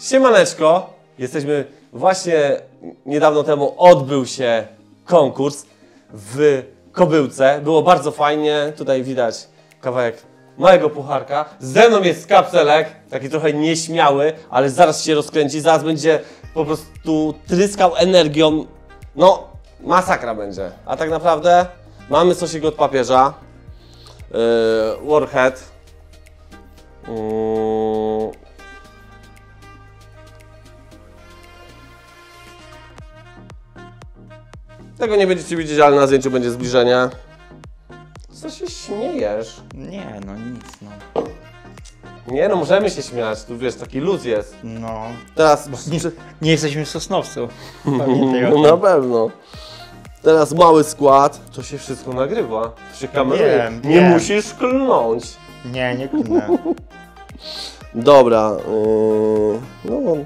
Siemaneczko, jesteśmy właśnie niedawno temu odbył się konkurs w Kobyłce. Było bardzo fajnie, tutaj widać kawałek małego pucharka. Ze mną jest kapselek, taki trochę nieśmiały, ale zaraz się rozkręci, zaraz będzie po prostu tryskał energią. No, masakra będzie. A tak naprawdę mamy sosik od papieża, yy, Warhead. Yy, Tego nie będziecie widzieć, ale na zdjęciu będzie zbliżenie. Co się śmiejesz? Nie, no nic, no. Nie no, możemy się śmiać, tu wiesz, taki luz jest. No. Teraz... Nie, nie jesteśmy w Sosnowcu. Pamiętaj o No, na pewno. Teraz mały skład. To się wszystko nagrywa. To się kameruje. Wiem, nie wiem. musisz klnąć. Nie, nie klnę. Dobra. Yy, no,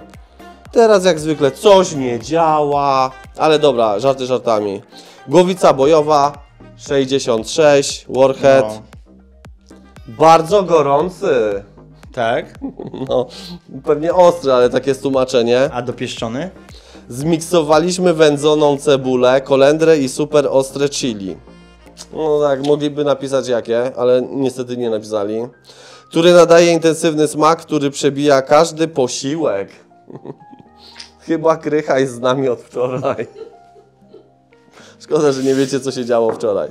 teraz jak zwykle coś nie działa. Ale dobra, żarty żartami. Głowica bojowa 66, Warhead. No. Bardzo gorący. Tak? No, pewnie ostry, ale takie jest tłumaczenie. A dopieszczony? Zmiksowaliśmy wędzoną cebulę, kolendrę i super ostre chili. No tak, mogliby napisać jakie, ale niestety nie napisali. Który nadaje intensywny smak, który przebija każdy posiłek. Chyba krycha jest z nami od wczoraj. Szkoda, że nie wiecie, co się działo wczoraj.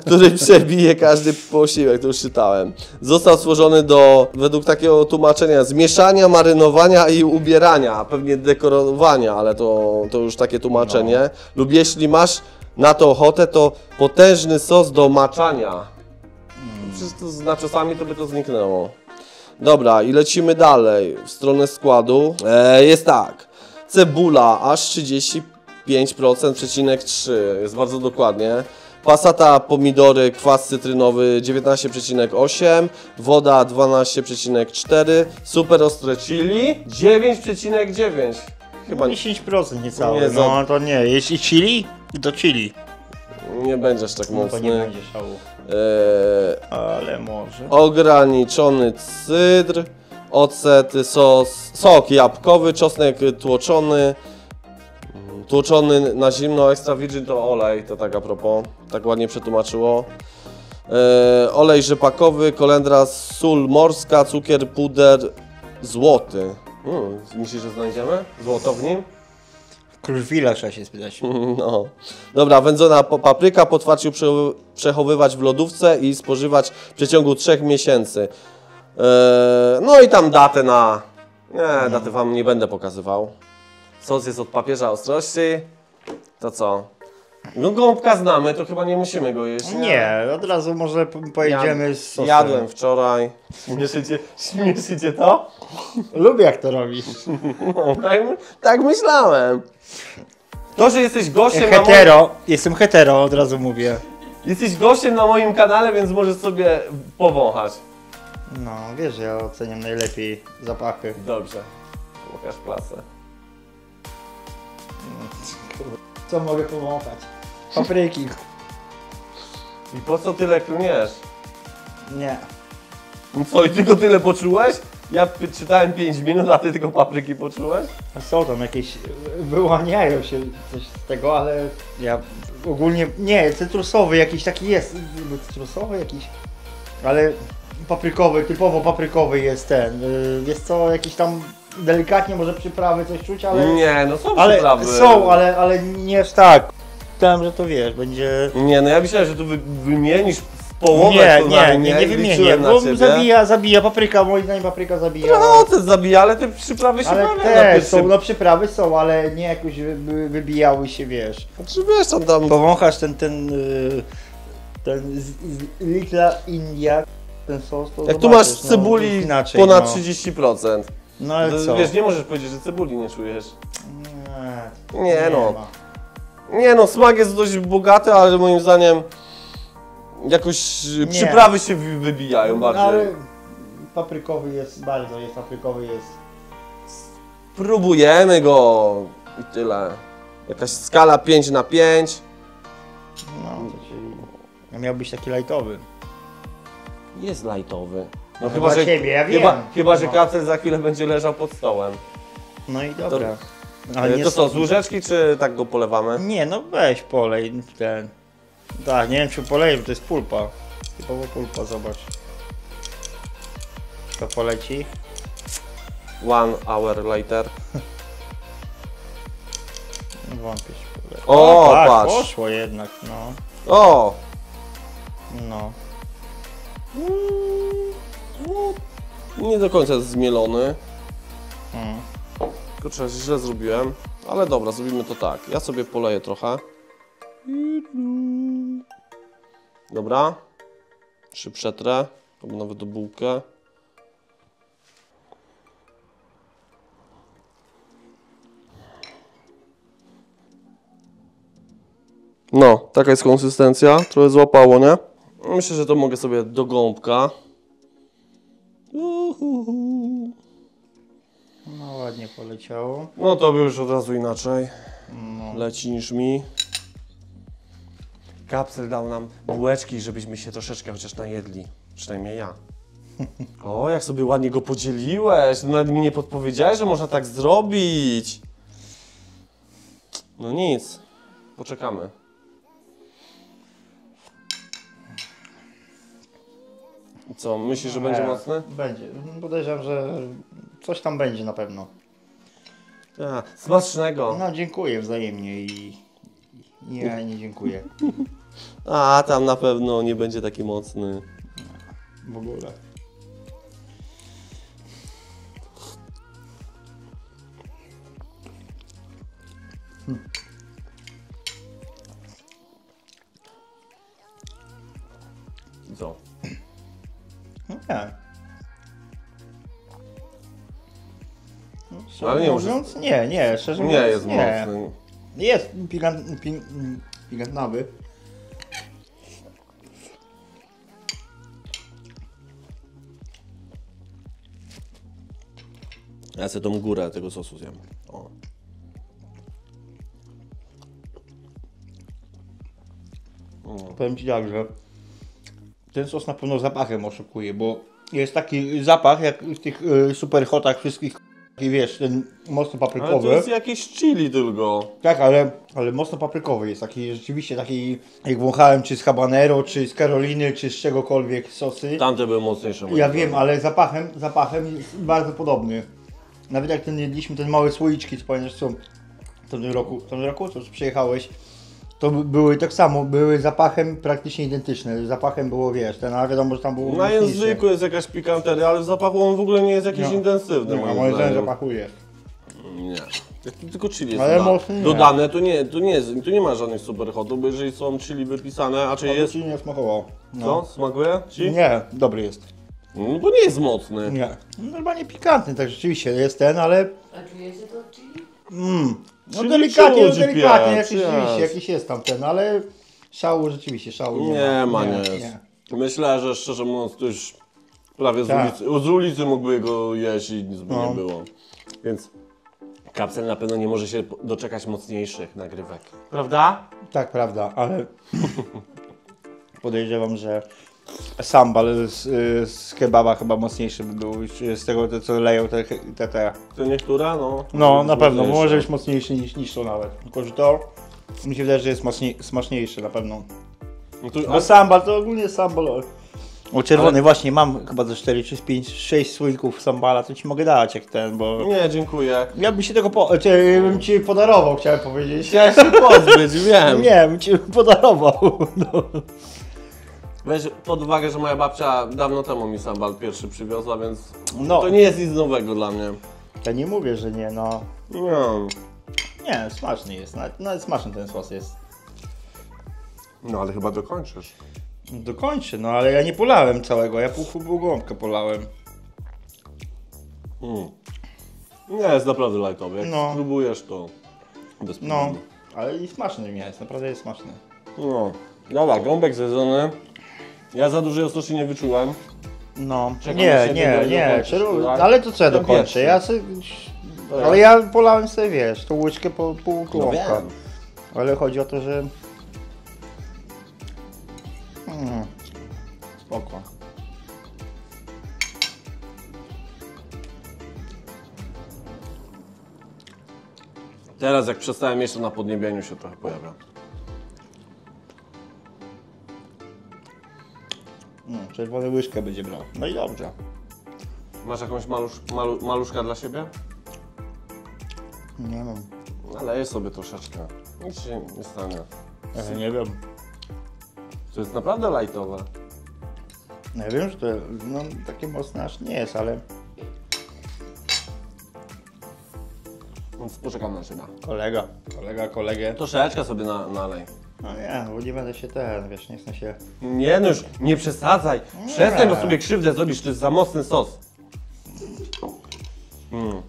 Który przebije każdy posiłek, to już czytałem. Został stworzony do, według takiego tłumaczenia, zmieszania, marynowania i ubierania, pewnie dekorowania, ale to, to już takie tłumaczenie. Lub jeśli masz na to ochotę, to potężny sos do maczania. Przecież to z naczosami to by to zniknęło. Dobra, i lecimy dalej w stronę składu. E, jest tak. Cebula aż 35,3 jest bardzo dokładnie. Pasata, pomidory, kwas cytrynowy 19,8, woda 12,4, super ostre chili 9,9. Chyba Chyba 10% niecałe. Nie, za- no to nie. Jeśli chili, to chili. nie będziesz tak No to nie mocny. będzie szału. E, Ale może. ograniczony cydr, ocet, sos, sok jabłkowy, czosnek tłoczony, mm, tłoczony na zimno, extra virgin to olej, to tak a propos, tak ładnie przetłumaczyło. E, olej rzepakowy, kolendra, sól morska, cukier, puder, złoty. Hmm, myślisz, że znajdziemy? Złoto w nim? Kruszwila trzeba się spytać. No. Dobra, wędzona papryka po otwarciu prze- przechowywać w lodówce i spożywać w przeciągu 3 miesięcy. Eee, no i tam datę na... Nie, datę wam nie będę pokazywał. Sos jest od papieża ostrości. To co? No gąbka znamy, to chyba nie musimy go jeść. Nie, od razu może po- pojedziemy z sosem. Jadłem wczoraj. Śmieszycie, śmieszycie to? Lubię jak to robisz. No, tak, tak myślałem. To, że jesteś gościem na moim... Hetero. Jestem hetero, od razu mówię. Jesteś gościem na moim kanale, więc możesz sobie powąchać. No, wiesz, że ja oceniam najlepiej zapachy. Dobrze. Pokaż klasę. Co mogę powąchać? Papryki. I po co tyle klniesz? Nie. No Co, i tylko tyle poczułeś? Ja py- czytałem 5 minut, a ty tylko papryki poczułeś? A Są tam jakieś, wyłaniają się coś z tego, ale ja ogólnie, nie, cytrusowy jakiś taki jest, cytrusowy jakiś, ale paprykowy, typowo paprykowy jest ten, yy, jest co, jakiś tam delikatnie może przyprawy coś czuć, ale, Nie, no są ale przyprawy. są, ale, ale nie aż tak. Myślałem, że to wiesz, będzie... Nie, no ja myślałem, że tu wy, wymienisz w połowę Nie, co nie, na nie, nie i wymienię, na bo zabija, zabija papryka, moim zdaniem papryka zabija. No, to zabija, ale te przyprawy się Ale na też pierwszym... są, no przyprawy są, ale nie jakoś wy, wybijały się, wiesz. Znaczy wiesz, tam tam... Powąchasz ten, ten, y, ten z Little India, ten sos, to Jak tu masz zobaczysz, no, cebuli inaczej, ponad no. 30%. No ale To, co? Wiesz, nie możesz powiedzieć, że cebuli nie czujesz. Nie, Nie, no. ma. Nie no, smak jest dość bogaty, ale moim zdaniem jakoś Nie. przyprawy się wy- wybijają No, bardziej. ale paprykowy jest, bardzo jest paprykowy jest. Próbujemy go i tyle. Jakaś skala 5 na 5. No, to czyli... Ja miał być taki lightowy. Jest lightowy. No Chyba ciebie, ja wiem. Chyba, chyba że No. kacel za chwilę będzie leżał pod stołem. No i dobra. E, Ale nie to co, z łyżeczki, czy tak go polewamy? Nie, no weź polej ten. Tak, nie wiem czy poleję, bo to jest pulpa. Typowo pulpa, zobacz. To poleci. One hour later. Wątpię czy poleci. O, tak, patrz. poszło jednak, no. O! No. Nie do końca jest zmielony. Mm. Kurczę, źle zrobiłem. Ale dobra, zrobimy to tak. Ja sobie poleję trochę. Dobra. Czy przetrę? Albo nawet do bułkę. No, taka jest konsystencja. Trochę złapało, nie? Myślę, że to mogę sobie do gąbka. Uhuhu. No ładnie poleciało. No to by już od razu inaczej No. leci niż mi. Kapsel dał nam bułeczki, żebyśmy się troszeczkę chociaż najedli. Przynajmniej ja. O, jak sobie ładnie go podzieliłeś. No, Nawet mi nie podpowiedziałeś, że można tak zrobić. No nic. Poczekamy. Co, myślisz, że będzie Nie, mocny? Będzie. Podejrzewam, że coś tam będzie na pewno. A, smacznego. No dziękuję wzajemnie i... Ja nie dziękuję. A, tam na pewno nie będzie taki mocny. W ogóle. Co? No nie. No, szczerze Ale nie może- mówiąc, nie, nie, szczerze Nie mówiąc, jest nie. mocny. Jest pigant, pig, pigantnawy. Ja sobie tą górę tego sosu zjem. O. Powiem Ci tak, że ten sos na pewno zapachem oszukuje, bo jest taki zapach jak w tych y, super hotach wszystkich i wiesz, ten mocno Ale paprykowy. to jest jakieś chili tylko. Tak, ale, ale mocno paprykowy jest taki rzeczywiście taki, jak wąchałem czy z habanero, czy z Karoliny, czy z czegokolwiek sosy. Tamte były mocniejsze. Ja wiem, ale zapachem, zapachem jest bardzo podobny. Nawet jak ten jedliśmy, ten małe słoiczki, co pamiętasz co w tym roku, w tym roku, co przyjechałeś, to by- były tak samo, były zapachem praktycznie identyczne. Zapachem było, wiesz, ten, ale wiadomo, że tam było Na mocniejsze. języku jest jakaś pikanteria, ale w zapachu on w ogóle nie jest jakiś No. intensywny. Nie, a moim moim zdaniem zdaniem. zapachu jest. Nie. To Tylko chili jest Ale doda- nie. dodane, to nie, to nie jest, tu nie ma żadnych super hotów, bo jeżeli są chili wypisane, a czy Jest... jest, Ci nie smakował. co? Smakuje ci? Nie, dobry jest. No bo nie jest mocny. Nie. Normalnie pikantny, tak rzeczywiście jest ten, ale A czujecie to chili? Mm, no Czyli delikatnie, no delikatnie, jakiś, jest. rzeczywiście, jakiś jest tam ten, ale szału rzeczywiście, szału nie, Nie ma, nie, nie, jest. nie. Myślę, że szczerze mówiąc, to już prawie z, Tak. ulicy, z ulicy mógłby go jeść i nic by No. nie było. Więc kapsel na pewno nie może się doczekać mocniejszych nagrywek. Prawda? Tak, prawda, ale podejrzewam, że sambal z, y, z kebaba chyba mocniejszy by był z tego, te, co leją te, te, te. To niektóra, no. No, na pewno, może być mocniejszy niż, niż to nawet. Tylko, że to mi się wydaje, że jest mocniej, smaczniejszy na pewno. No to, Bo sambal to ogólnie sambal. O, o czerwony, właśnie mam chyba ze 4 czy 5, 6 słoików sambala, to ci mogę dać jak ten, bo... Nie, dziękuję. Ja bym ci tego po... Czy, bym ci podarował, chciałem powiedzieć. Chciałem się pozbyć, wiem. Nie, bym ci podarował. No. Weź pod uwagę, że moja babcia dawno temu mi sambal pierwszy przywiozła, więc No. to nie jest nic nowego dla mnie. Ja nie mówię, że nie, no. No, Nie, smaczny jest, nawet, nawet smaczny ten sos jest. no ale chyba dokończysz. Dokończę, no ale ja nie polałem całego, ja pół, pół gąbkę polałem. Mm. Nie, jest naprawdę lightowy. Jak No. spróbujesz, to bez No, problemu. ale i smaczny nie jest, naprawdę jest smaczny. No. Dobra, gąbek zjedzony. Ja za dużej ostrości nie wyczułem. No, Czekam nie, siebie, nie, do- nie, tak? ale to co ja To dokończę? pierwszy. Ja ale ja polałem sobie, wiesz, tą łyczkę po pół No wiem. Ale chodzi o to, że... Hmm. Spoko. Teraz jak przestałem jeszcze na podniebieniu się trochę pojawia. No, czerwone łyżkę będzie brał. No i dobrze. Masz jakąś malusz, malu, maluszka dla siebie? Nie wiem. Naleję sobie troszeczkę. Nic się nie stanie. Ja nie wiem. To jest naprawdę lajtowe. Ja wiem, że to no, takie mocne aż nie jest, ale Więc poczekam na ciebie. kolega, kolega, kolegę. Troszeczkę sobie na, nalej. No nie, bo nie będę się ten, wiesz, nie chcę się... Nie no już, nie przesadzaj. Przestań, bo sobie krzywdę zrobisz, to jest za mocny sos. Mm.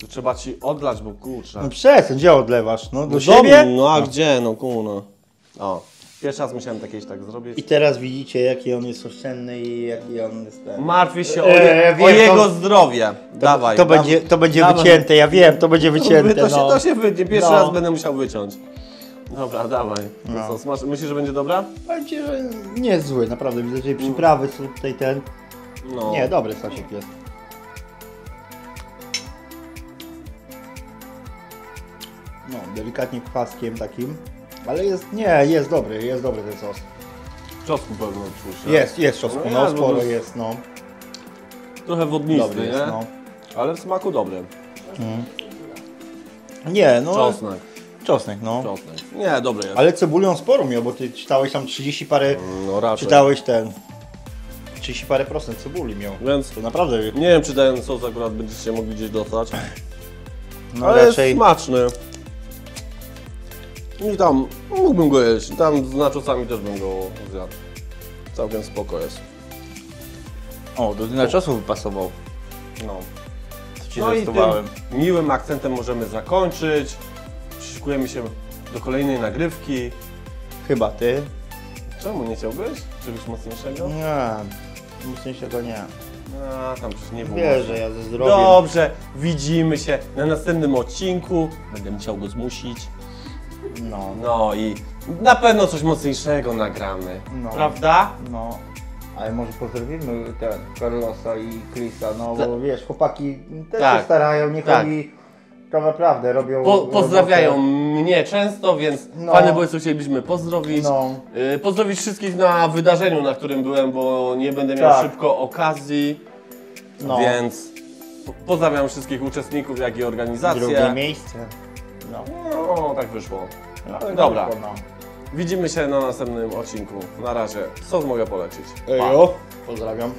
To trzeba ci odlać, bo kurczę. No przestań, gdzie odlewasz? No do No siebie? No a gdzie, no kurno. O, pierwszy raz musiałem takie tak zrobić. I teraz widzicie, jaki on jest oszczędny i jaki on jest ten... Martwię się o, Eee, je, wiem, o jego to- zdrowie. Dawaj. To dam- będzie, to będzie dawaj. wycięte, ja wiem, to będzie wycięte, to, się, no. to się wyjdzie, pierwszy No. raz będę musiał wyciąć. Dobra, dawaj. No. co, myślisz, że będzie dobra? Powiem ci, że nie jest zły, naprawdę. Widzę, że przyprawy są tutaj ten... No. Nie, dobry sosik jest. No, delikatnie kwaskiem takim. Ale jest, nie, jest dobry, jest dobry ten sos. Czosnku pewno czuć. Jest, jest czosnku, No no, jest, bo sporo to jest jest, no. Trochę wodnisty, Dobry nie? jest, no. Ale w smaku dobry. Nie, no, Czosnek, czosnek, no. czosnek. Nie, dobry jest. Ale cebulią sporo miał, bo ty czytałeś tam 30 parę, No raczej. czytałeś ten... 30 parę procent cebuli miał. Więc To naprawdę, nie wiem, czy ten sos akurat będziecie mogli gdzieś dostać. no ale raczej... jest smaczny. I tam mógłbym go jeść. Tam z naczosami też bym go zjadł. Całkiem spoko jest. O, do czasu wypasował. No. Co ci No i tym miłym akcentem możemy zakończyć. Szykujemy się do kolejnej nagrywki. Chyba ty. Czemu nie chciałbyś czegoś mocniejszego? Nie, mocniejszego nie. A, tam przecież nie było. Wiesz, że ja ze zdrowiem. Dobrze, widzimy się na następnym odcinku. Będę musiał go zmusić. No, No i na pewno coś mocniejszego nagramy. No. Prawda? no. Ale może pozdrowimy ten Carlosa i Chrisa, no bo wiesz, chłopaki też Tak. się starają, niech Tak. oni to naprawdę robią Po, pozdrawiają robotę. mnie często, więc No. fajne boysów chcielibyśmy pozdrowić. No, Y, Pozdrowić wszystkich na wydarzeniu, na którym byłem, bo nie będę miał Tak. szybko okazji. no. Więc po- pozdrawiam wszystkich uczestników, jak i drugie organizację. miejsce. No. No, tak wyszło. no ale Dobra. dobrze, No. Widzimy się na następnym odcinku. Na razie. Co mogę polecić? Pa. Ejo, pozdrawiam.